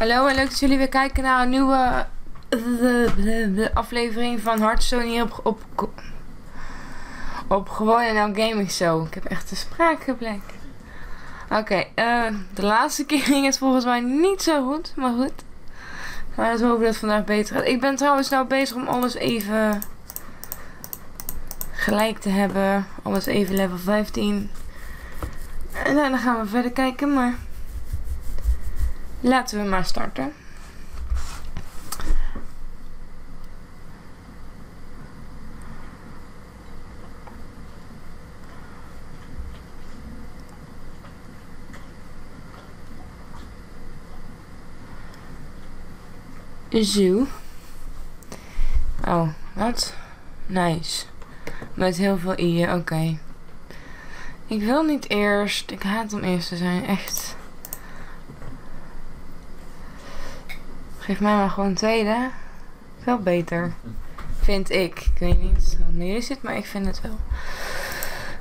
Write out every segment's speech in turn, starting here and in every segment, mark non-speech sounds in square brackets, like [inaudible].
Hallo en leuk dat jullie weer kijken naar een nieuwe eh, aflevering van Hearthstone hier op, op, op gewoon nou gaming show. Ik heb echt de spraakgeblek. Oké, eh, de laatste keer ging het volgens mij niet zo goed, maar goed. Maar we hopen dat het vandaag beter gaat. Ik ben trouwens nou bezig om alles even gelijk te hebben. Alles even level 15. En dan gaan we verder kijken, maar... Laten we maar starten. Zo. Oh, wat? Nice. Met heel veel i'en, oké. Ik wil niet eerst. Ik haat om eerst te zijn, echt. Geef mij maar gewoon tweede. Veel beter. Vind ik. Ik weet niet hoe nu is het, maar ik vind het wel.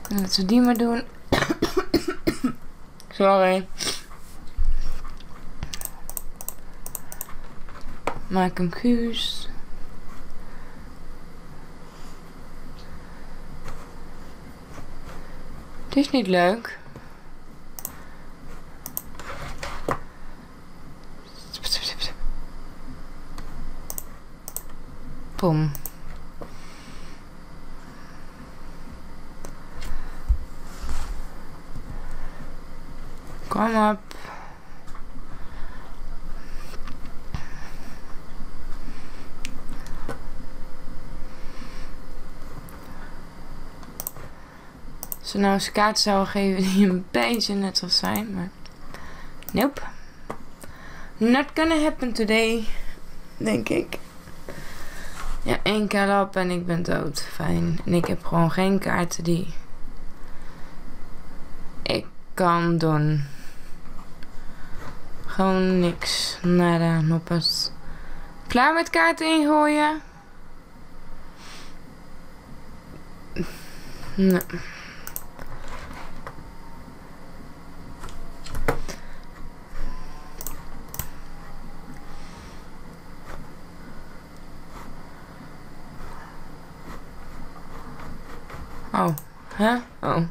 Laten we die maar doen. [coughs] Sorry. Maak hem kuus. Het is niet leuk. Pom. Kom op. Als we nou eens kaart zouden geven die een beetje net als zijn, maar... Nope. Not gonna happen today, denk ik. Één op en ik ben dood. Fijn. En ik heb gewoon geen kaarten die ik kan doen. Gewoon niks. Nada, noppes. Klaar met kaarten ingooien? Nee. Oh, hè? Oh.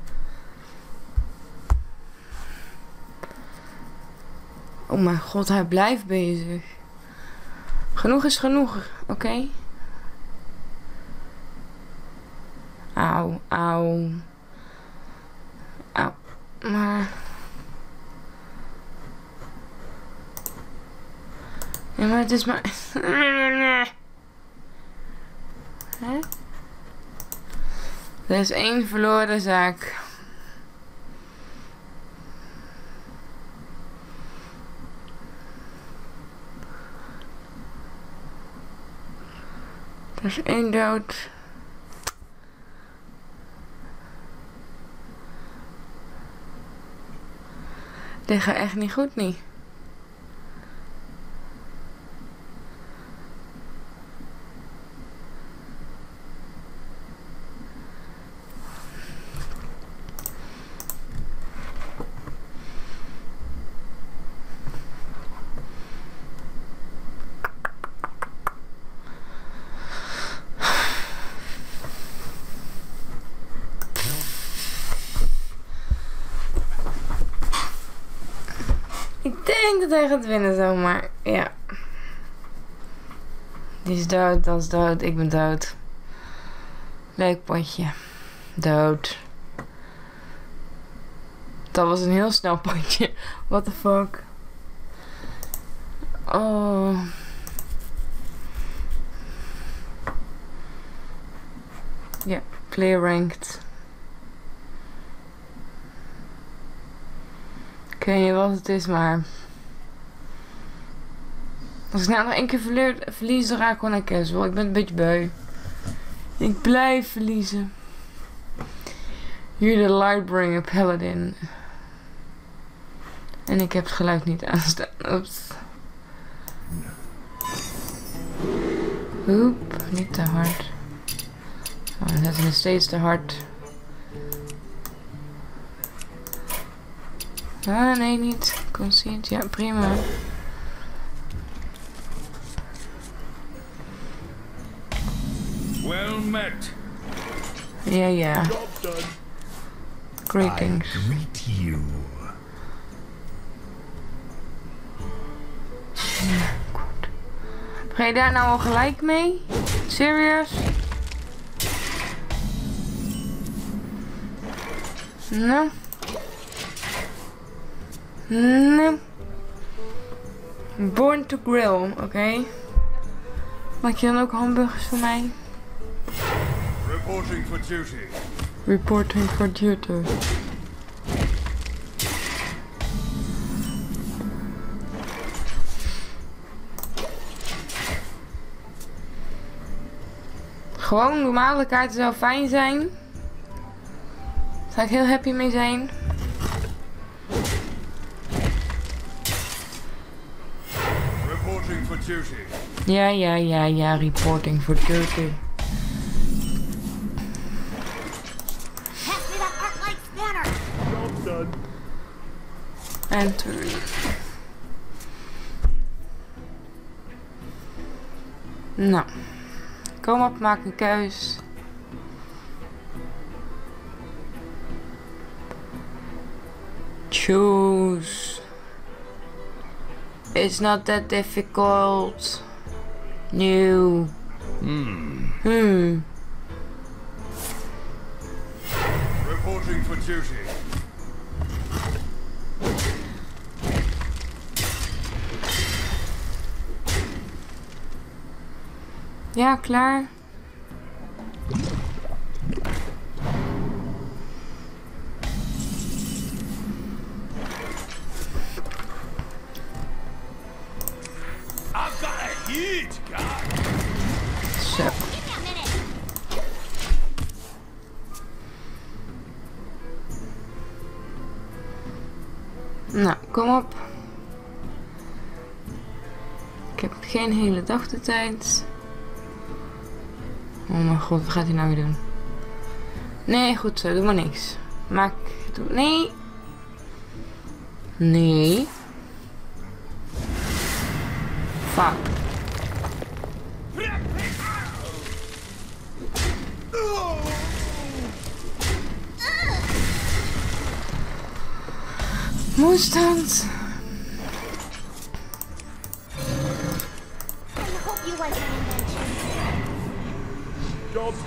Oh mijn god, hij blijft bezig. Genoeg is genoeg, oké? Okay? Auw, auw. Auw. Maar... Ja, maar het is maar... [laughs] Er is één verloren zaak. Er is één dood. Dit gaat echt niet goed niet. Denk dat hij gaat winnen zomaar. Ja. Die is dood, dat is dood, ik ben dood. Leuk potje. Dood. Dat was een heel snel potje. [laughs] What the fuck. Oh. Ja, player ranked. Ik weet niet wat het is, maar... Als ik nou nog één keer verleer, verlies, dan raak ik gewoon naar casual. Ik ben een beetje beu. Ik blijf verliezen. Hier de Lightbringer Paladin. En ik heb het geluid niet aanstaan. Oeps. Oep, niet te hard. Oh, dat is nog steeds te hard. Ah, nee, niet. Conscient. Ja, prima. Well met. Greetings. I greet you. Ga je daar nou al gelijk mee? Serious? Nou. Nee. Born to grill, oké. Maak je dan ook hamburgers voor mij? Reporting for duty. Reporting for duty. Gewoon normale kaarten zou fijn zijn. Daar zou ik heel happy mee zijn. Reporting for duty. Ja, ja, ja, ja, reporting for duty. Enter. Nou. Kom op, maak een keus. Choose. It's not that difficult. No. Hmm. Reporting for duty. Ja, klaar. Zo. Nou, kom op. Ik heb geen hele dag de tijd. Oh mijn god, wat gaat hij nou weer doen? Nee, goed zo, doe maar niks. Maak. Nee. Nee. Fuck. Moestand.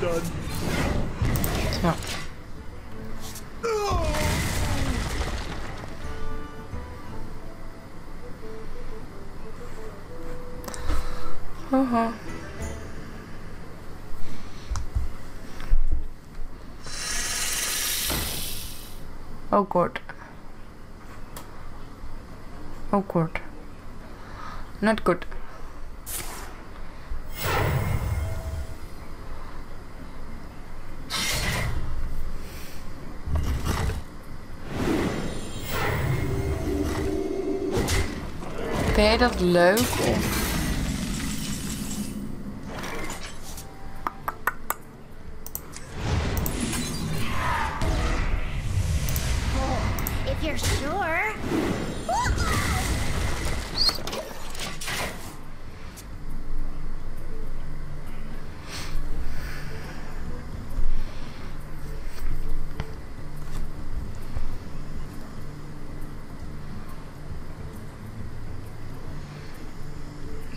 Done. Zo. Haha. Uh-huh. Oh god. Oh god. Not good. Vind dat leuk? Of...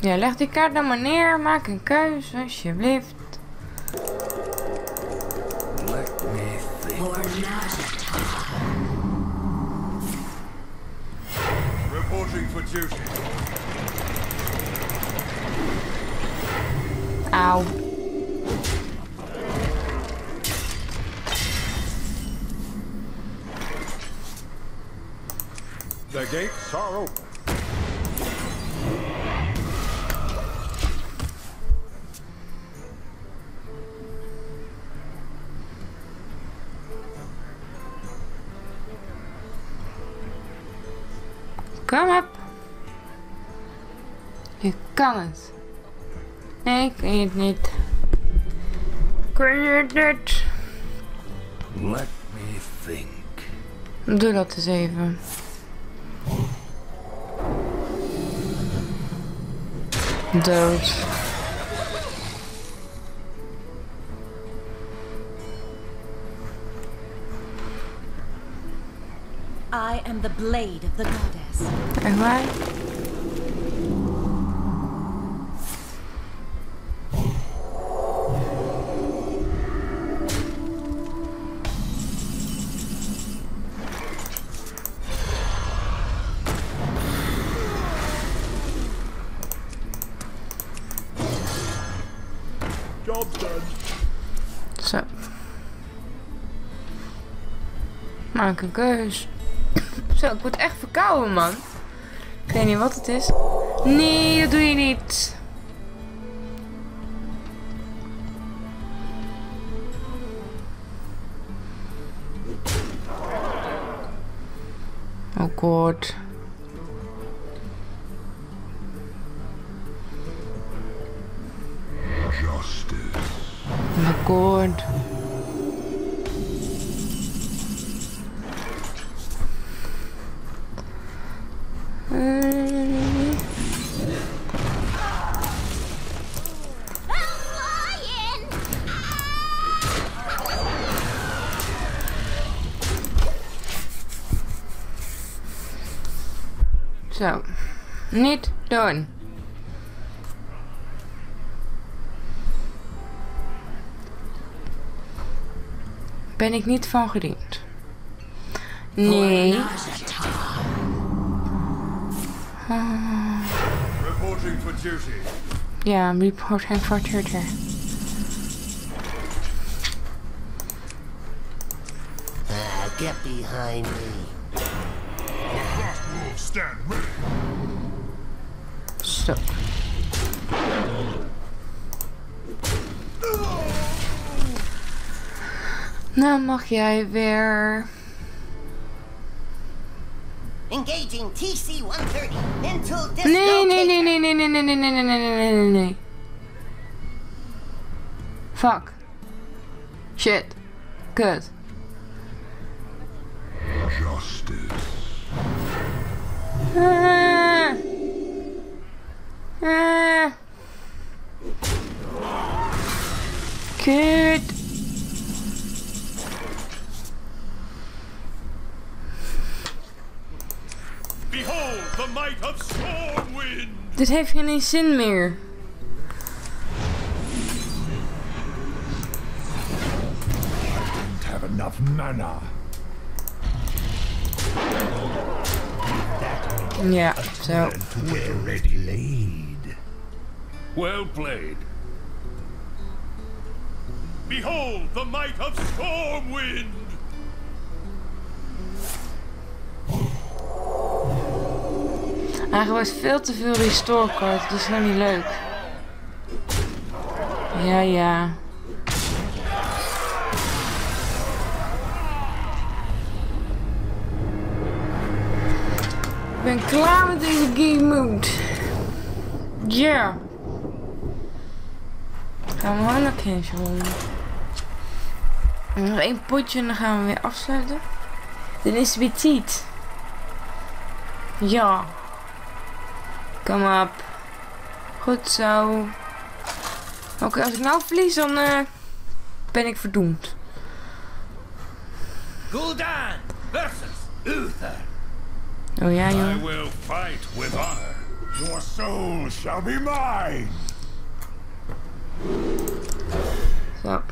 Ja, leg die kaart nou maar neer. Maak een keuze, alsjeblieft. Let me think. Reporting for duty. Auw. The gates are open. Come up. Je kan het. Nee, ik kan het niet. Kun je dit? Let me think. Do Doe dat eens even. Dood. I am the blade of the goddess. Au revoir. Job's done. So. My gosh. Zo, ik word echt verkouden, man. Ik weet niet wat het is. Nee, dat doe je niet. Oh god. Justice. Oh god. Niet doen. Ben ik niet van gediend? Nee. Reporting for duty. Ja, reporting for Twitter. Ah, get behind me. Stand ready. Nou mag jij weer. Engaging TC-130 until Nee, nee, nee, nee, nee, nee, nee, nee, nee, nee, nee, nee, nee. Fuck. Shit. Kut. Justice. Ah. Ah. Kut. Behold the might of Stormwind! Dit heeft geen zin meer. Don't have enough mana. Ja, zo. Well played. Well played. Behold the might of Stormwind! Hij was veel te veel restore card. Dat is gewoon niet leuk. Ja, ja. Ik ben klaar met deze game mode. Ja. Gaan we gewoon naar casual. Nog één potje en dan gaan we weer afsluiten. Dan is het weer. Ja. Kom op. Goed zo. Oké, als ik nou verlies, dan eh, ben ik verdoemd. Gul'dan versus Uther. Oh ja, I joh. will fight with honor. Your soul shall be mine. Zo.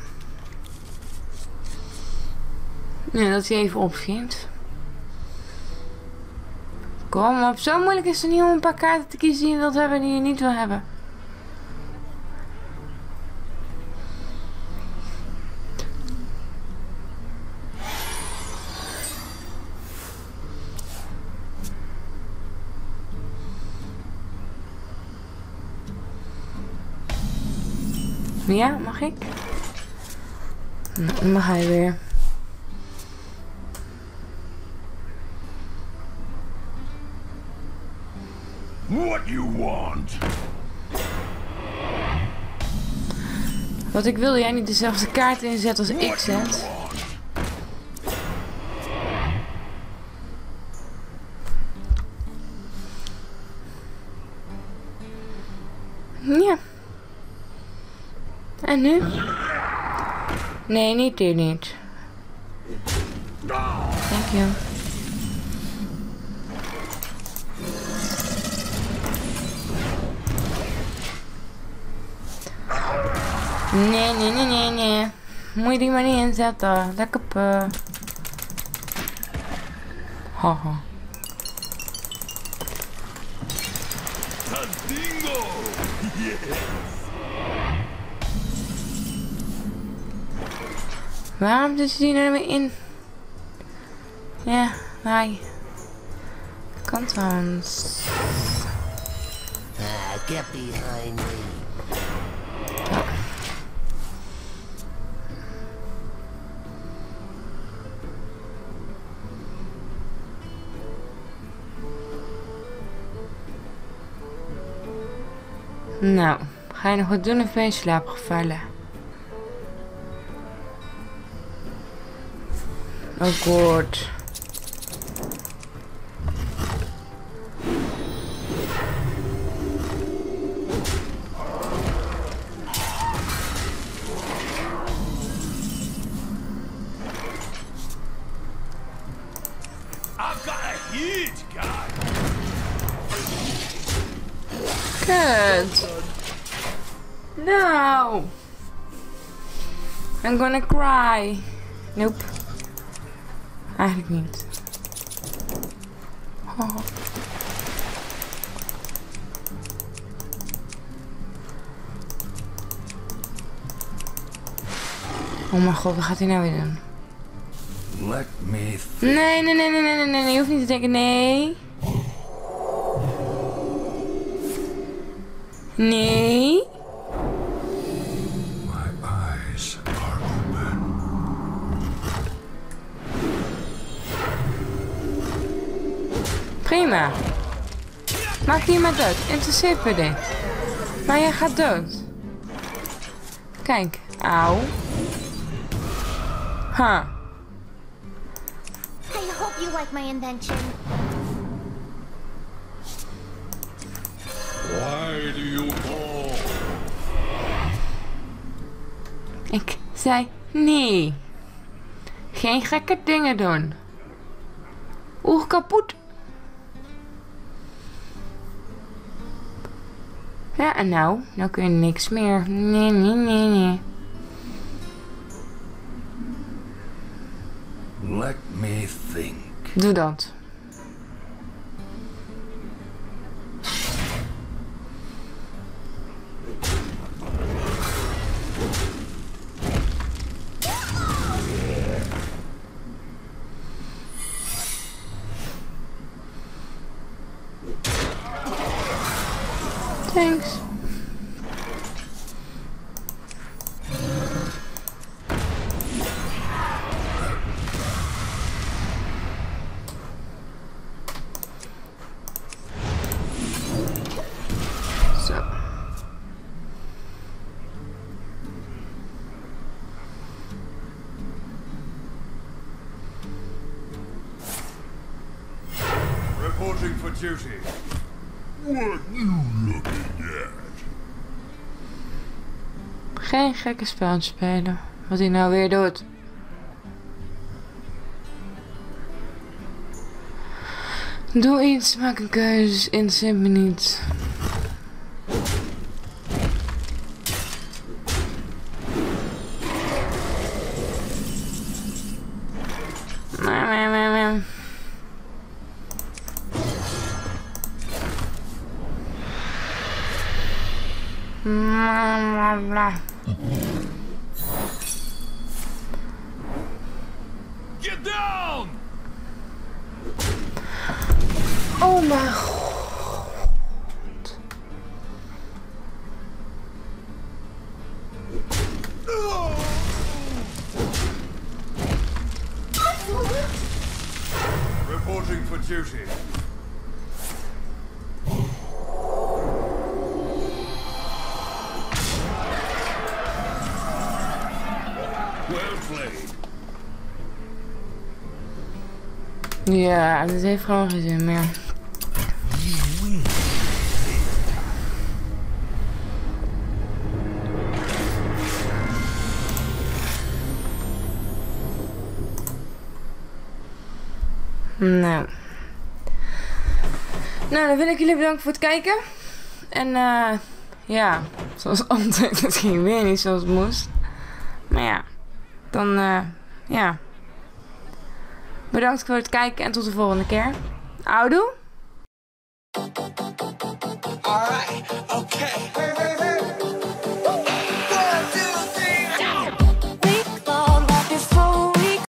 Ja, dat hij even opschiet. Kom op, zo moeilijk is het niet om een paar kaarten te kiezen die je wilt hebben die je niet wil hebben. Ja, mag ik? Nou, dan mag hij weer. What you want? Wat ik wil, jij niet dezelfde kaart inzet als ik zet. Ja. En nu? Nee, niet dit niet. Thank you. Nee, nee, nee, nee, nee. Moet je die maar niet inzetten. Lekker pe. Haha. Dingo! Waarom zit die er weer in? Ja, hij. Kan trouwens. Ah, get behind me. Nou, ga je nog wat doen of ben je slaap gevallen? Oh god. Cry. Nope. Eigenlijk niet. Oh. Oh mijn god, wat gaat hij nou weer doen? Let me Nee, nee, nee, nee, nee, nee, nee, nee, je hoeft niet te denken, nee. Nee. Prima. Maak maar dood. Interesseert me dit. Maar jij gaat dood. Kijk. Auw. Ha. I hope you like my invention. Why do you call? Ik zei nee. Geen gekke dingen doen. Oeh, kapot. Ja, en nou? Nou kun je niks meer. Nee, nee, nee, nee. Let me think. Doe dat. Reporting for duty. What you looking at? Geen gekke spel spelen. Wat hij nou weer doet. Doe iets, maak een keuze, interesseert me niet. Reporting for duty. Ja, dit heeft gewoon geen zin meer. Nou. Nou, dan wil ik jullie bedanken voor het kijken. En eh ja, zoals [laughs] altijd. Het ging weer niet zoals het moest. Maar ja, dan, eh, ja. Bedankt voor het kijken en tot de volgende keer. Oudoe! Alright.